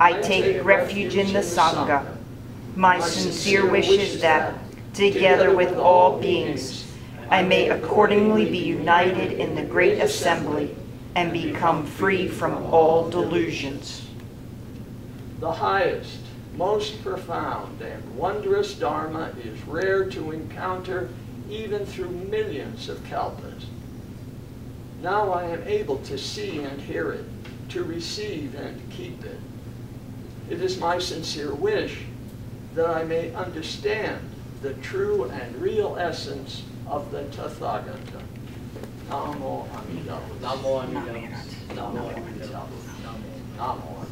I take refuge in the Sangha. My sincere wish is that, together with all beings, I may accordingly be united in the great assembly and become free from all delusions. The highest, most profound, and wondrous Dharma is rare to encounter even through millions of kalpas. Now I am able to see and hear it, to receive and keep it. It is my sincere wish that I may understand the true and real essence of the Tathagata. Namo Amitabha. Namo Amitabha. Namo Amitabha. Namo Amitabha.